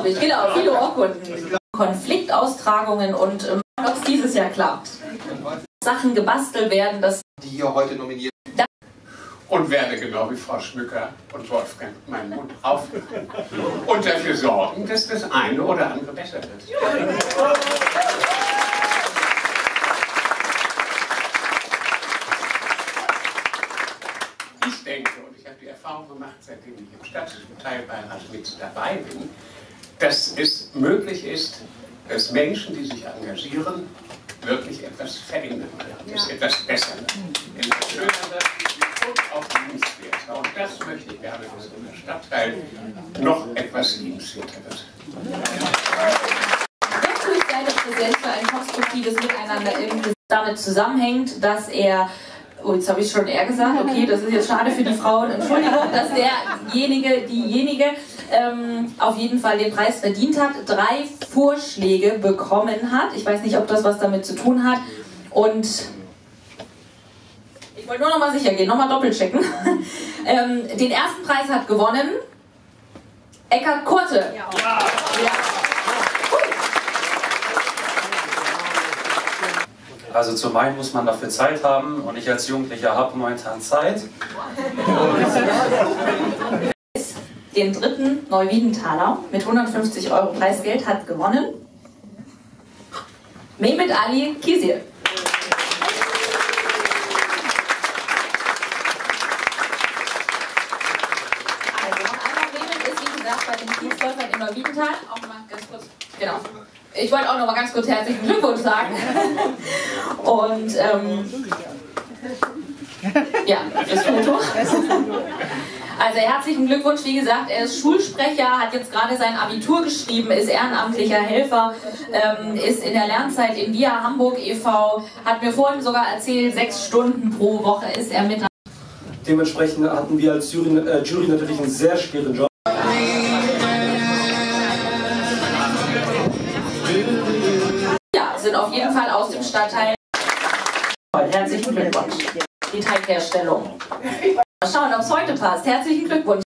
unglaublich, genau, viele Urkunden. Konfliktaustragungen und ähm, ob es dieses Jahr klappt. Sachen gebastelt werden, dass die hier heute nominiert und werde genau wie Frau Schmücker und Wolfgang meinen Mund aufmachen und dafür sorgen, dass das eine oder andere besser wird. Ich denke, und ich habe die Erfahrung gemacht, seitdem ich im Stadtteilbeirat mit dabei bin, dass es möglich ist, dass Menschen, die sich engagieren, wirklich etwas verändern können, dass etwas besser wird, etwas schöner und auch liebenswerter. Und das möchte ich gerne, dass unser Stadtteil noch etwas liebenswerter wird. Dazu ist seine Präsenz für ein konstruktives Miteinander irgendwie damit zusammenhängt, dass er Oh, jetzt habe ich schon er gesagt. Okay, das ist jetzt schade für die Frauen. Entschuldigung, dass derjenige, diejenige ähm, auf jeden Fall den Preis verdient hat, drei Vorschläge bekommen hat. Ich weiß nicht, ob das was damit zu tun hat. Und ich wollte nur noch mal sicher gehen, noch mal doppelt checken. ähm, den ersten Preis hat gewonnen Eckhard Kurte. Ja. ja. Also zum einen muss man dafür Zeit haben und ich als Jugendlicher habe momentan Zeit. Den dritten Neuwiedenthaler mit 150 Euro Preisgeld hat gewonnen Mehmet Ali Kizir. Also noch einmal Mehmet ist wie gesagt bei den Kiezläufern in Neuwiedenthal. Auch mal ganz kurz. Genau. Ich wollte auch noch mal ganz kurz herzlichen Glückwunsch sagen. Und ähm, ja, das Foto. Also herzlichen Glückwunsch, wie gesagt, er ist Schulsprecher, hat jetzt gerade sein Abitur geschrieben, ist ehrenamtlicher Helfer, ähm, ist in der Lernzeit in Via Hamburg e.V., hat mir vorhin sogar erzählt, sechs Stunden pro Woche ist er mit. Dementsprechend hatten wir als Jury, äh, Jury natürlich einen sehr schweren Job. Ja, sind auf jeden Fall aus dem Stadtteil. Herzlichen Glückwunsch. Die Teigherstellung. Mal schauen, ob es heute passt. Herzlichen Glückwunsch.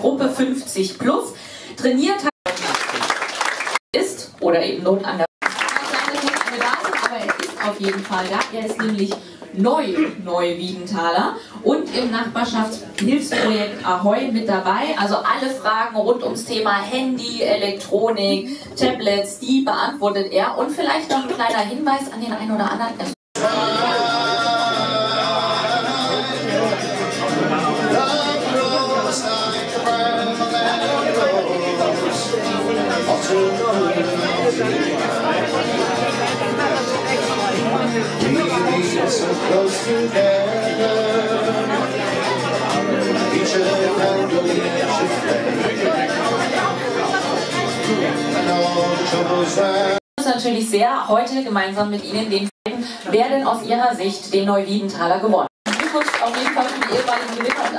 Gruppe 50 plus trainiert ist oder eben not an der aber er ist auf jeden Fall da. Er ist nämlich neu Neuwiedenthaler und im Nachbarschaftshilfsprojekt Ahoi mit dabei. Also alle Fragen rund ums Thema Handy, Elektronik, Tablets, die beantwortet er. Und vielleicht noch ein kleiner Hinweis an den einen oder anderen. So close together. Each candle, each a the troubles natürlich sehr, heute gemeinsam mit Ihnen den zeigen, wer denn aus Ihrer Sicht den Neuwiedenthaler gewonnen hat. Glückwunsch auf jeden Fall die ehemaligen Gewinner und